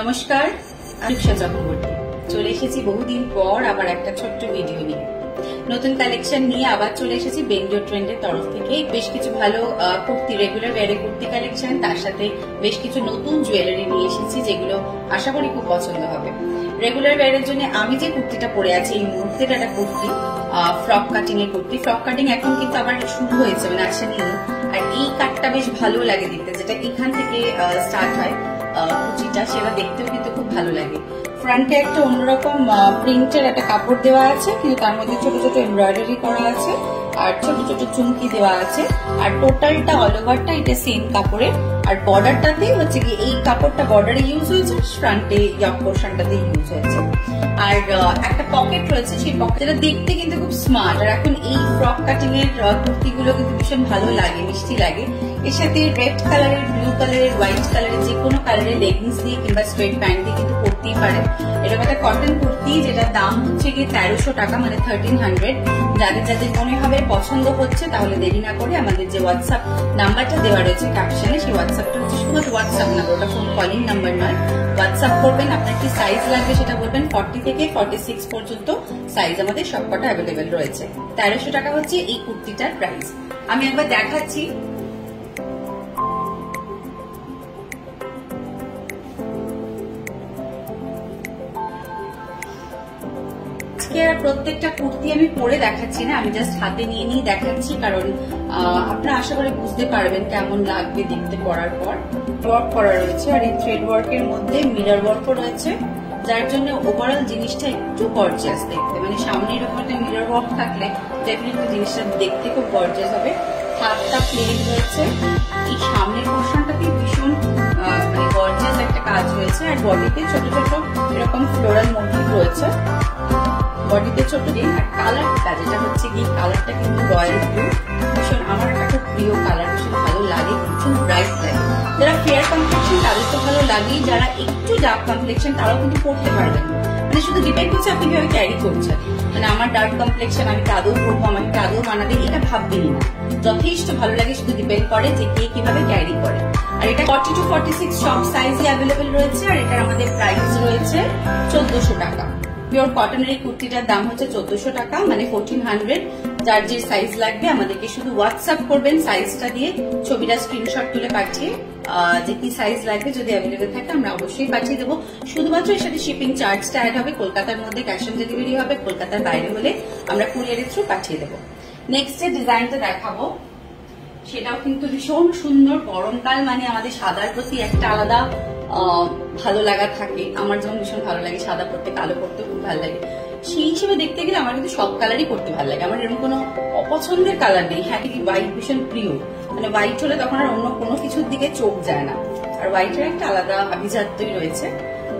নমস্কার, আমি চক্রবর্তী। চলে এসেছি বহুদিন পর আবার একটা ছোট্ট ভিডিও নিয়ে। নতুন কালেকশন নিয়ে আবার চলে এসেছি বেঙ্গলোর ট্রেন্ডের তরফ থেকে। বেশ কিছু ভালো কুর্তি রেগুলার ওয়ারে কুর্তি কালেকশন তার সাথে বেশ কিছু নতুন জুয়েলারি নিয়ে এসেছি যেগুলো আশা করি খুব পছন্দ হবে। রেগুলার ওয়ারের জন্য আমি যে কুর্তিটা পরে আছি, এই মুহূর্তে একটা কুর্তি ফ্রক কাটিং এর কুর্তি। ফ্রক কাটিং এখন কিন্তু আবার শুরু হয়েছে মানে আসেন আর এই কাটটা বেশ ভালো লাগে দেখতে, যেটা এখান থেকে স্টার্ট হয়। কুচিটা সেটা দেখতেও কিন্তু খুব ভালো লাগে। ফ্রন্টে একটা অন্যরকম প্রিন্টের একটা কাপড় দেওয়া আছে, কিন্তু তার মধ্যে ছোট ছোট এমব্রয়ডারি করা আছে, আর ছোট ছোট চুমকি দেওয়া আছে, আর টোটালটা অল ওভারটা এটা সেম কাপড়ে, আর বর্ডারটাতে হচ্ছে কি এই কাপড়টা বর্ডারে ইউজ হয়েছে ফ্রন্টে পোর্শনটাতে ইউজ হয়েছে। আর একটা পকেট রয়েছে, সেই পকেটটা দেখতে কিন্তু খুব স্মার্ট আর এখন এই ফ্রক কাটিং এর কুর্তিগুলো কিন্তু ভীষণ ভালো লাগে, মিষ্টি লাগে। এর সাথে রেড কালারের ব্লু কালারের হোয়াইট কালারের যে কোনো কালারের লেগিংস দিয়ে কিংবা স্ট্রেট প্যান্ট দিয়ে কিন্তু পরতেই পারেন এরকম একটা কটন কুর্তি, যেটার দাম হচ্ছে গিয়ে তেরোশো টাকা মানে থার্টিন হান্ড্রেড যাদের যাদের মনে হবে পছন্দ হচ্ছে, তাহলে দেরি না করে আমাদের যে হোয়াটসঅ্যাপ নাম্বারটা দেওয়া রয়েছে ক্যাপশনে সেই হোয়াটসঅ্যাপটা হচ্ছে শুধুমাত্র হোয়াটসঅ্যাপ নাম্বার ওটা ফোন কলিং নাম্বার নয়। হোয়াটসঅ্যাপ করবেন, আপনার কি সাইজ লাগবে সেটা বলবেন। ফর্টি থেকে ফর্টি সিক্স পর্যন্ত সাইজ আমাদের সবকটা অ্যাভেলেবেল রয়েছে। তেরোশো টাকা হচ্ছে এই কুর্তিটার প্রাইস আমি একবার দেখাচ্ছি। আজকে প্রত্যেকটা কুর্তি আমি পরে দেখাচ্ছি না, আমি জাস্ট হাতে নিয়ে নিয়ে দেখাচ্ছি, কারণ আপনারা আশা করে বুঝতে পারবেন কেমন লাগবে দেখতে পরার পর। ওয়ার্ক করা রয়েছে, আর এই থ্রেড ওয়ার্কের মধ্যে মিরর ওয়ার্কও রয়েছে, যার জন্য ওভারঅল জিনিসটা একটু গর্জিয়াস দেখতে। মানে সামনের একটা মিরর ওয়ার্ক থাকলে ডেফিনেটলি জিনিসটা দেখতে খুব গর্জিয়াস হবে। হাতটা প্লেন রয়েছে এই সামনের পোর্শনটাতে ভীষণ মানে গর্জিয়াস একটা কাজ রয়েছে, আর বডিতে ছোট ছোট এরকম ফ্লোরাল মোটিভ রয়েছে। বডিতে ছোট দিন আর কালারটা যেটা হচ্ছে কি কালারটা কিন্তু রয়্যাল ব্লু ভীষণ, আমার একটা প্রিয় কালার ভীষণ ভালো লাগে, ভীষণ ব্রাইট লাগে। যারা ফেয়ার কমপ্লেকশন তাদের তো ভালো লাগেই, যারা একটু ডার্ক কমপ্লেকশন তারাও কিন্তু পড়তে পারবেন মানে শুধু ডিপেন্ড করছে আপনি কীভাবে ক্যারি করছেন। মানে আমার ডার্ক কমপ্লেকশন আমি আদৌ পরবো, আমাকে আদৌ মানাবে এটা ভাববেনই না। যথেষ্ট ভালো লাগে, শুধু ডিপেন্ড করে যে কে কীভাবে ক্যারি করে। আর এটা ফর্টি টু ফর্টি সিক্স সব সাইজে অ্যাভেলেবেল রয়েছে, আর এটার আমাদের প্রাইস রয়েছে চোদ্দশো টাকা। পিওর কটনের এই কুর্তিটার দাম হচ্ছে চোদ্দশো টাকা মানে ফোরটিন হান্ড্রেড যার যে সাইজ লাগবে, আমাদেরকে শুধু হোয়াটসঅ্যাপ করবেন সাইজটা দিয়ে ছবিটা স্ক্রিনশট তুলে পাঠিয়ে যে কি সাইজ লাগবে যদি অ্যাভেলেবেল থাকে, আমরা অবশ্যই পাঠিয়ে দেবো। শুধুমাত্র এর সাথে শিপিং চার্জটা অ্যাড হবে, কলকাতার মধ্যে ক্যাশ অন ডেলিভারি হবে, কলকাতার বাইরে হলে আমরা কুরিয়ারের থ্রু পাঠিয়ে দেবো। নেক্সট যে ডিজাইনটা দেখাবো, সেটাও কিন্তু ভীষণ সুন্দর গরমকাল মানে আমাদের সাদার প্রতি একটা আলাদা ভালো লাগা থাকে। আমার যেমন ভীষণ ভালো লাগে সাদা পড়তে কালো পড়তে ভালো লাগে। সেই হিসেবে দেখতে গেলে আমার কিন্তু সব কালারই পড়তে ভালো লাগে। আমার এরকম কোনো অপছন্দের কালার নেই। হ্যাঁ কিন্তু হোয়াইট ভীষণ প্রিয়। মানে হোয়াইট হলে তখন আর অন্য কোনো কিছুর দিকে চোখ যায় না। আর হোয়াইটের একটা আলাদা আভিজাত্যই রয়েছে।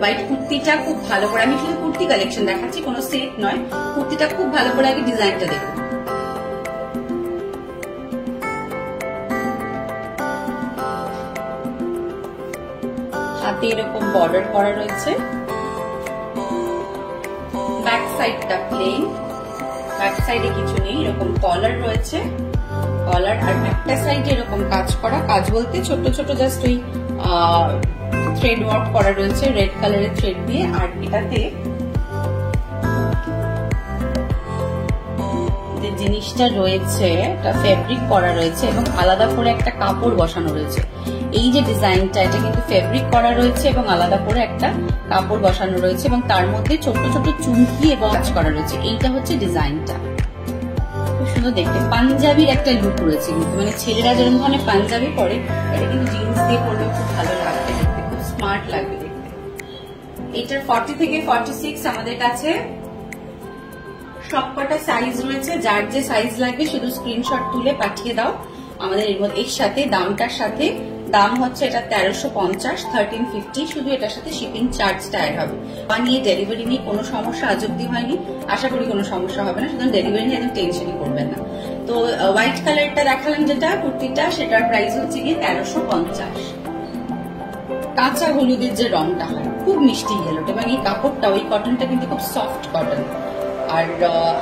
হোয়াইট কুর্তিটা খুব ভালো করে আমি শুধু কুর্তি কালেকশন দেখাচ্ছি, কোনো সেট নয়। কুর্তিটা খুব ভালো করে আগে ডিজাইনটা দেখুন। হাতে এরকম বর্ডার করা রয়েছে। সাইডটা প্লেন ব্যাক সাইডে কিছু নেই, এরকম কলার রয়েছে। কলার আর একটা সাইডে এরকম কাজ করা। কাজ বলতে ছোট ছোট জাস্ট ওই থ্রেড ওয়ার্ক করা রয়েছে রেড কালারের থ্রেড দিয়ে। আর এটাতে জিনিসটা রয়েছে, এটা ফেব্রিক করা রয়েছে এবং আলাদা করে একটা কাপড় বসানো রয়েছে। এই যে ডিজাইনটা, এটা কিন্তু ফেব্রিক করা রয়েছে এবং আলাদা করে একটা কাপড় বসানো রয়েছে এবং তার মধ্যে ছোট ছোট চুমকি এবং কাজ করা রয়েছে। এইটা হচ্ছে ডিজাইনটা। সুন্দর দেখতে। পাঞ্জাবির একটা লুক রয়েছে কিন্তু। মানে ছেলেরা যেরকম ধরনের পাঞ্জাবি পরে, এটা কিন্তু জিন্স দিয়ে পরলেও খুব ভালো লাগবে দেখতে, খুব স্মার্ট লাগবে দেখতে। এটার ফর্টি থেকে ফর্টি সিক্স আমাদের কাছে সবকটা সাইজ রয়েছে। যার যে সাইজ লাগবে, শুধু স্ক্রিনশট তুলে পাঠিয়ে দাও। আমাদের এর মধ্যে এর সাথে, দামটার সাথে দাম হচ্ছে এটা তেরোশো পঞ্চাশ থার্টিন ফিফটি শুধু এটার সাথে শিপিং চার্জটা অ্যাড হবে। বানিয়ে ডেলিভারি নিয়ে কোনো সমস্যা আজ অব্দি হয়নি, আশা করি কোনো সমস্যা হবে না শুধু ডেলিভারি নিয়ে একদম টেনশনই করবেন না। তো হোয়াইট কালারটা দেখালাম যেটা, কুর্তিটা, সেটার প্রাইস হচ্ছে গিয়ে তেরোশো পঞ্চাশ। কাঁচা হলুদের যে রংটা হয়, খুব মিষ্টি ইয়েলোটা এবং এই কাপড়টা, ওই কটনটা কিন্তু খুব সফট কটন আর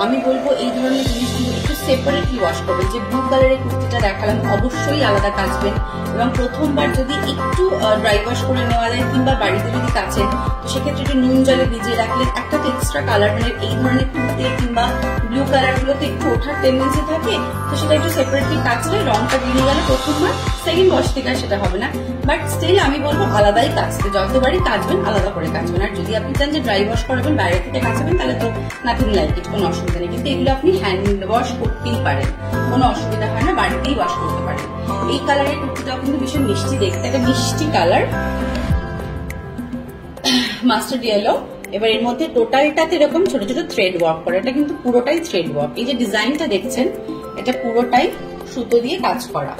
আমি বলব এই ধরনের জিনিসগুলো সেপারেটলি ওয়াশ করবেন যে ব্লু কালারের কুর্তিটা দেখালাম, অবশ্যই আলাদা কাচবেন এবং প্রথমবার যদি একটু ড্রাই ওয়াশ করে নেওয়া যায় কিংবা বাড়িতে যদি কাচেন তো সেক্ষেত্রে একটু নুন জলে ভিজিয়ে রাখলেন একটা এক্সট্রা কালার মানে এই ধরনের কুর্তি কিংবা ব্লু কালার গুলোতে একটু ওঠার টেন্ডেন্সি থাকে, তো সেটা একটু সেপারেটলি কাচলে রংটা বেরিয়ে গেলে প্রথমবার সেকেন্ড ওয়াশ থেকে সেটা হবে না। বাট স্টিল আমি বলব আলাদাই কাচতে যতবারই কাচবেন আলাদা করে কাচবেন আর যদি আপনি চান যে ড্রাই ওয়াশ করবেন, বাইরে থেকে কাচবেন তাহলে তো নাথিং লাইক ইট কোনো অসুবিধা নেই। কিন্তু এগুলো আপনি হ্যান্ড ওয়াশ করতেই পারেন। কোনো অসুবিধা হয় না, বাড়িতেই ওয়াশ করতে পারেন। এই কালারের কুর্তিটাও কিন্তু ভীষণ মিষ্টি দেখতে, একটা মিষ্টি কালার মাস্টার্ড ইয়েলো এবার এর মধ্যে টোটালটাতে এরকম ছোট ছোট থ্রেড ওয়ার্ক করা। এটা কিন্তু পুরোটাই থ্রেড ওয়ার্ক এই যে ডিজাইনটা দেখছেন, এটা পুরোটাই সুতো দিয়ে কাজ করা।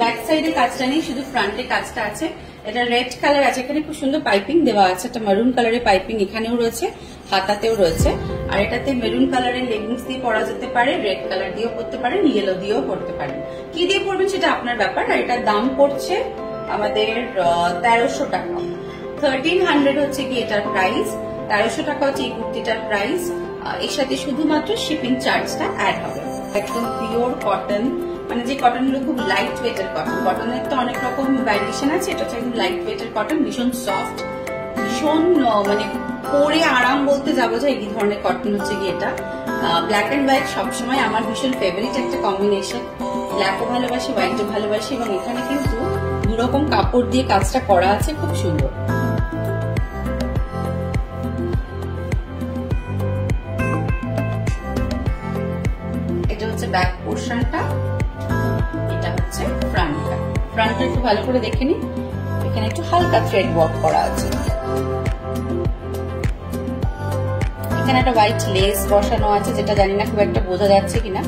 ব্যাক সাইডে কাজটা নেই, শুধু ফ্রন্টে কাজটা আছে। এটা রেড কালার আছে। এখানে খুব সুন্দর পাইপিং দেওয়া আছে। একটা মেরুন কালারের পাইপিং এখানেও রয়েছে, হাতাতেও রয়েছে। আর এটাতে মেরুন কালারের লেগিংস দিয়ে পরা যেতে পারে রেড কালার দিয়েও পরতে পারেন ইয়েলো দিয়েও পরতে পারেন। কি দিয়ে পরবেন সেটা আপনার ব্যাপার। আর এটার দাম পড়ছে আমাদের তেরোশো টাকা। থার্টিন হান্ড্রেড হচ্ছে কি এটার প্রাইস তেরোশো টাকা হচ্ছে এই কুর্তিটার প্রাইস এর সাথে শুধুমাত্র শিপিং চার্জটা অ্যাড হবে। একদম পিওর কটন মানে যে কটনগুলো খুব লাইট ওয়েটের কটন কটনের তো অনেক রকম ভ্যারিয়েশন আছে, এটা হচ্ছে একদম লাইট ওয়েটের কটন ভীষণ সফট ভীষণ মানে পরে আরাম বলতে যাব যে এই ধরনের কটন হচ্ছে কি এটা। ব্ল্যাক অ্যান্ড হোয়াইট সবসময় আমার ভীষণ ফেভারিট একটা কম্বিনেশন ব্ল্যাকও ভালোবাসি হোয়াইটও ভালোবাসি, এবং এখানে কিন্তু দুরকম কাপড় দিয়ে কাজটা করা আছে, খুব সুন্দর। এটা হচ্ছে ব্যাক পোর্শনটা ফ্রন্টটা একটু ভালো করে দেখে নিন এখানে একটু হালকা থ্রেড ওয়ার্ক করা আছে। এখানে একটা হোয়াইট লেস বসানো আছে, যেটা জানি না খুব একটা বোঝা যাচ্ছে কিনা।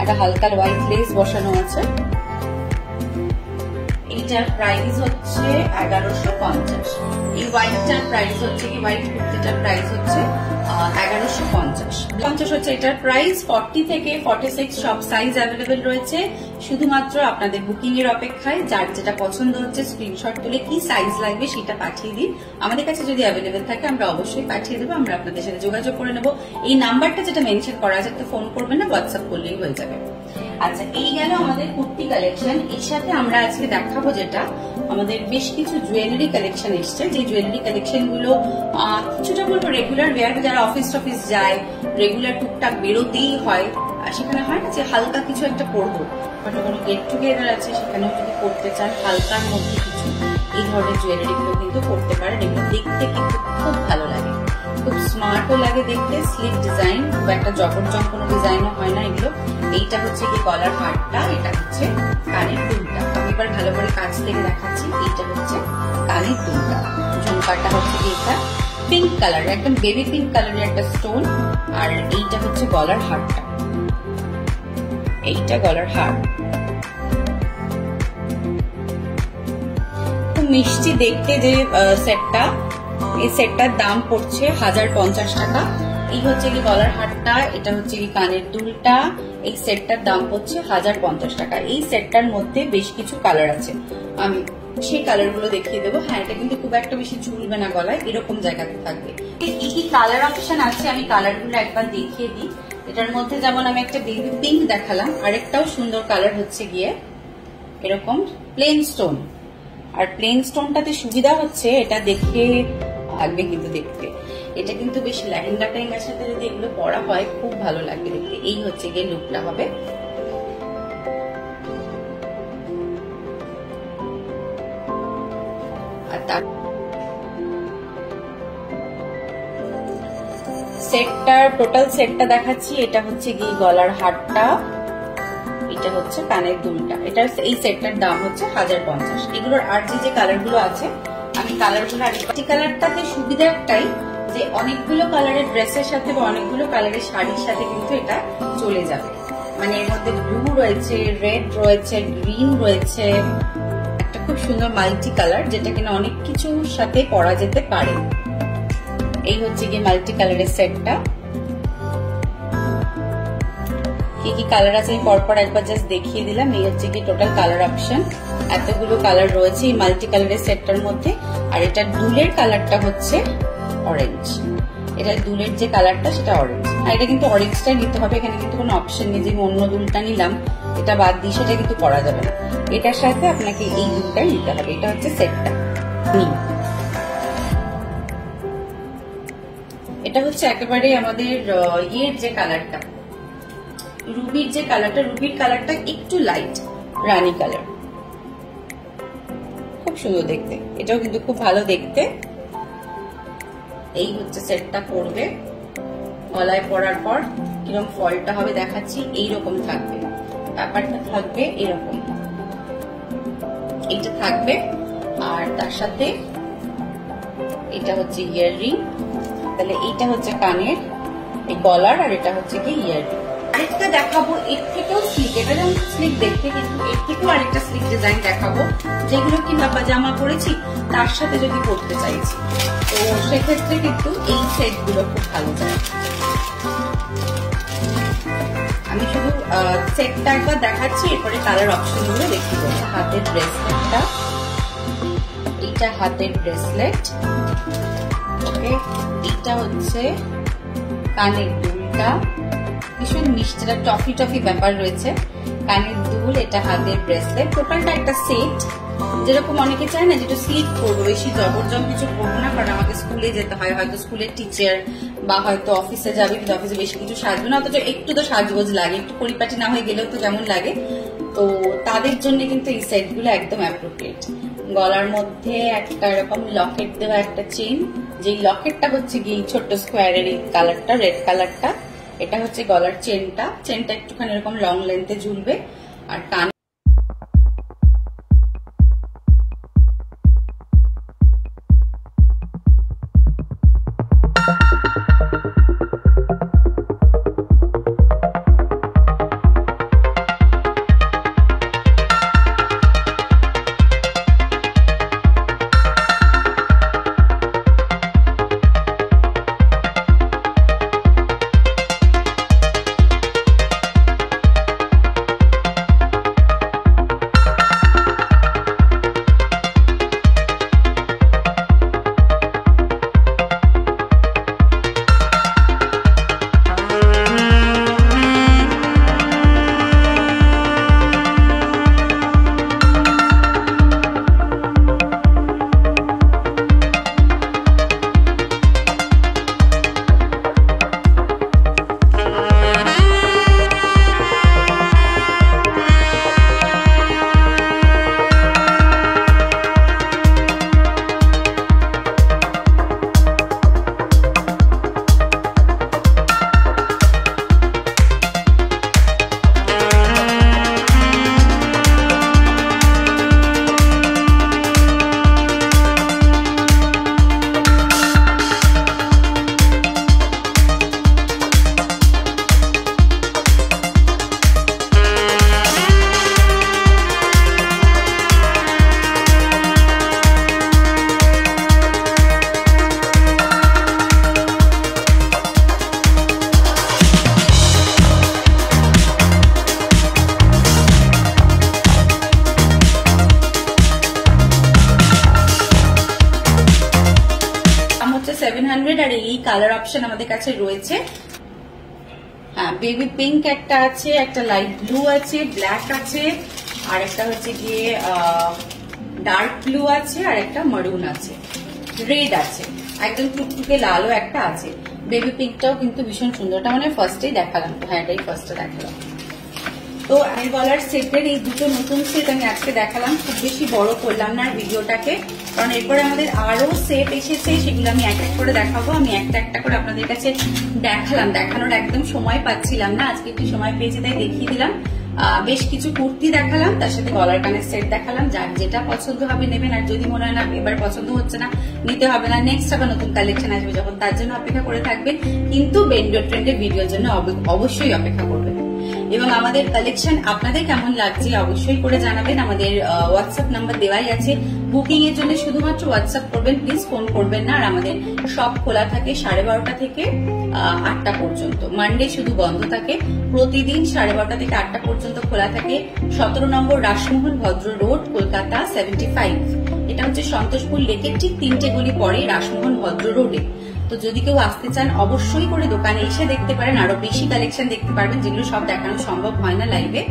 একটা হালকা হোয়াইট লেস বসানো আছে। এইটার প্রাইস হচ্ছে এগারোশো পঞ্চাশ। এই হোয়াইটটার প্রাইস হচ্ছে কি? হোয়াইট কুর্তিটার প্রাইস হচ্ছে এগারোশো পঞ্চাশ। পঞ্চাশ হচ্ছে এটার প্রাইস ফর্টি থেকে ফর্টি সিক্স সব সাইজ অ্যাভেলেবেল রয়েছে। শুধুমাত্র আপনাদের বুকিং এর অপেক্ষায়, যার যেটা পছন্দ হচ্ছে স্ক্রিনশট তুলে কি সাইজ লাগবে সেটা পাঠিয়ে দিন। আমাদের কাছে যদি অ্যাভেলেবেল থাকে, আমরা অবশ্যই পাঠিয়ে দেবো, আমরা আপনাদের সাথে যোগাযোগ করে নেব। এই নাম্বারটা যেটা মেনশন করা আছে, তো ফোন করবেন না হোয়াটসঅ্যাপ করলেই হয়ে যাবে। আচ্ছা এই গেল আমাদের কুর্তি কালেকশন এর সাথে আমরা আজকে দেখাবো যেটা। আমাদের বেশ কিছু জুয়েলারি কালেকশন এসছে। যে জুয়েলারি কালেকশনগুলো কিছুটা বলব রেগুলার ওয়ার যারা অফিস টফিস যায় রেগুলার টুকটাক বেরোতেই হয়। সেখানে হয় না যে হালকা কিছু একটা পরবো। হয়তো কোনো গেট টুগেদার আছে, সেখানেও যদি পড়তে চান, হালকার মধ্যে কিছু এই ধরনের জুয়েলারি গুলো কিন্তু পড়তে পারেন। এগুলো দেখতে কিন্তু খুব ভালো লাগে। খুব স্মার্টও লাগে দেখতে স্লিক ডিজাইন খুব একটা জবরজং কোনো ডিজাইনও হয় না এগুলো। এইটা হচ্ছে কি গলার হারটা এটা হচ্ছে কানের দুলটা। আমি এবার ভালো করে কাছ থেকে দেখাচ্ছি, এইটা হচ্ছে কানের দুলটা। ঝুমকাটা হচ্ছে কি এটা? পিঙ্ক কালার একদম বেবি পিঙ্ক কালারের একটা স্টোন আর এইটা হচ্ছে গলার হারটা। এইটা গলার হার। খুব মিষ্টি দেখতে যে সেটটা এই সেটটার দাম পড়ছে হাজার পঞ্চাশ টাকা। এই হচ্ছে কি গলার হারটা, এটা হচ্ছে কি কানের দুলটা। এই সেটটার দাম পড়ছে হাজার পঞ্চাশ টাকা। এই সেটটার মধ্যে বেশ কিছু কালার আছে। আমি সেই কালারগুলো দেখিয়ে দেবো। হ্যাঁ এটা কিন্তু খুব একটা বেশি ঝুলবে না গলায়, এরকম জায়গাতে থাকবে। কি কি কালার অপশন আছে আমি কালারগুলো একবার দেখিয়ে দিই। এটার মধ্যে যেমন আমি একটা বেবি পিঙ্ক দেখালাম, আরেকটাও সুন্দর কালার হচ্ছে গিয়ে এরকম প্লেন স্টোন। আর প্লেন স্টোনটাতে সুবিধা হচ্ছে এটা দেখে লাগবে কিন্তু দেখতে। এটা কিন্তু বেশ লেহেঙ্গা টেহেঙ্গার সাথে যদি এগুলো পরা হয়, খুব ভালো লাগবে দেখতে। এই হচ্ছে গিয়ে লুকটা হবে। সেটটার, টোটাল সেটটা দেখাচ্ছি। এটা হচ্ছে গিয়ে গলার হারটা। এটা হচ্ছে কানের দুলটা। এটা এই সেটটার দাম হচ্ছে হাজার পঞ্চাশ। এগুলোর আর যে কালারগুলো আছে কালারটাতে সুবিধা একটাই যে অনেকগুলো কালারের ড্রেসের সাথে বা অনেকগুলো শাড়ির সাথে কিন্তু এটা চলে যাবে। মানে এর মধ্যে ব্লু রয়েছে রেড রয়েছে গ্রিন রয়েছে। একটা খুব সুন্দর মাল্টি কালার যেটা কিনা অনেক কিছুর সাথে পরা যেতে পারে। এই হচ্ছে গিয়ে মাল্টি কালারের সেটটা কি কি কালার আছে আমি পরপর একবার জাস্ট দেখিয়ে দিলাম। এই হচ্ছে কি টোটাল কালার অপশন এতগুলো কালার রয়েছে এই মাল্টি কালারের সেটটার মধ্যে। আর এটা দুলের কালারটা হচ্ছে অরেঞ্জ এটা দুলের যে কালারটা সেটা অরেঞ্জ আর এটা কিন্তু অরেঞ্জটাই নিতে হবে। এখানে কিন্তু কোনো অপশন নেই যে আমি অন্য দুলটা নিলাম। এটা বাদ দিয়ে সেটা কিন্তু করা যাবে না। এটার সাথে আপনাকে এই দুলটাই নিতে হবে। এটা হচ্ছে সেটটা। নিন এটা হচ্ছে একেবারে আমাদের ইয়ের যে কালারটা রুবির যে কালারটা, রুবির কালারটা একটু লাইট রানী কালার। খুব সুন্দর দেখতে। এটাও কিন্তু খুব ভালো দেখতে। এই হচ্ছে সেটটা পরবে। গলায় পরার পর কীরকম ফলটা হবে দেখাচ্ছি, এইরকম থাকবে। ব্যাপারটা থাকবে এরকম। এটা থাকবে, আর তার সাথে এটা হচ্ছে ইয়াররিং তাহলে এইটা হচ্ছে কানের, এই গলার, আর এটা হচ্ছে কি ইয়াররিং আরেকটা দেখাবো, এর থেকেও স্লিক এটা যেমন স্লিক দেখতে কিন্তু এর থেকেও আরেকটা স্লিক ডিজাইন দেখাবো, যেগুলো কি বাবা জামা পরেছি, তার সাথে যদি পরতে চাইছি। তো সেক্ষেত্রে কিন্তু এই সেটগুলো খুব ভালো যায়। আমি শুধু সেটটা একবার দেখাচ্ছি, এরপরে কালার অপশনগুলো দেখিয়ে দেবো হাতের ব্রেসলেটটা এটা হাতের ব্রেসলেট ওকে এটা হচ্ছে কানের দুলটা ভীষণ মিষ্টি টফি টফি ব্যাপার রয়েছে। কানের দুল, এটা হাতের ব্রেসলেট টোটালটা একটা সেট যেরকম অনেকে চায় না যেটা স্লিপ করব, বেশি জবরজম কিছু করব না, কারণ আমাকে স্কুলে যেতে হয়। হয়তো স্কুলের টিচার বা হয়তো অফিসে যাবে, কিন্তু অফিসে বেশি কিছু সাজবে না, অথচ একটু তো সাজগোজ লাগে। একটু পরিপাটি না হয়ে গেলেও তো যেমন লাগে। তো তাদের জন্য কিন্তু এই সেটগুলো একদম অ্যাপ্রোপ্রিয়েট গলার মধ্যে একটা এরকম লকেট দেওয়া একটা চেন যে লকেটটা হচ্ছে গিয়ে ছোট্ট স্কোয়ারের এই কালারটা রেড কালারটা এটা হচ্ছে গলার চেনটা চেনটা একটুখানি এরকম লং লেন্থে ঝুলবে। আর কান অপশন আমাদের কাছে রয়েছে। হ্যাঁ বেবি পিঙ্ক একটা আছে, একটা লাইট ব্লু আছে ব্ল্যাক আছে, আর একটা হচ্ছে গিয়ে ডার্ক ব্লু আছে, আর একটা মারুন আছে। রেড আছে, একদম টুকটুকে লালও একটা আছে। বেবি পিঙ্কটাও কিন্তু ভীষণ সুন্দর। মানে ফার্স্টেই দেখালাম। হ্যাঁ এটাই ফার্স্টে দেখালাম। তো বলার সেটের এই দুটো নতুন সেট আমি আজকে দেখালাম। খুব বেশি বড় করলাম না ভিডিওটাকে। কারণ এরপরে আমাদের আরও সেট এসেছে, সেগুলো আমি এক এক করে দেখাবো। আমি একটা একটা করে আপনাদের কাছে দেখালাম। দেখানোর একদম সময় পাচ্ছিলাম না। আজকে একটু সময় পেয়েছি, তাই দেখিয়ে দিলাম। বেশ কিছু কুর্তি দেখালাম, তার সাথে গলার কানের সেট দেখালাম। যার যেটা পছন্দ হবে নেবেন, আর যদি মনে হয় না, এবার পছন্দ হচ্ছে না, নিতে হবে না। নেক্সট আবার নতুন কালেকশন আসবে যখন তার জন্য অপেক্ষা করে থাকবেন। কিন্তু বেন্ডো ট্রেন্ডের ভিডিওর জন্য অবশ্যই অপেক্ষা করবেন। এবং আমাদের কালেকশন আপনাদের কেমন লাগছে অবশ্যই করে জানাবেন। আমাদের হোয়াটসঅ্যাপ নাম্বার দেওয়াই আছে। বুকিং এর জন্য শুধুমাত্র হোয়াটসঅ্যাপ করবেন প্লিজ ফোন করবেন না। আর আমাদের সব খোলা থাকে সাড়ে বারোটা থেকে আটটা পর্যন্ত। মানডে শুধু বন্ধ থাকে। প্রতিদিন সাড়ে বারোটা থেকে আটটা পর্যন্ত খোলা থাকে। সতেরো নম্বর রাসমোহন ভদ্র রোড, কলকাতা সেভেন্টি ফাইভ এটা হচ্ছে সন্তোষপুর লেকের ঠিক তিনটে গলি পরে রাসমোহন ভদ্র রোডে তো যদি কেউ আসতে চান, অবশ্যই করে দোকানে এসে দেখতে পারেন। আরও বেশি কালেকশন দেখতে পারবেন, যেগুলো সব দেখানো সম্ভব হয় না লাইভে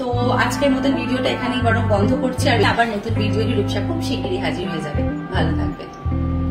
তো আজকের মতো ভিডিওটা এখানেই বরং বন্ধ করছি, আর আবার নতুন ভিডিও রূপসা খুব শিগগিরই হাজির হয়ে যাবে। ভালো থাকবেন।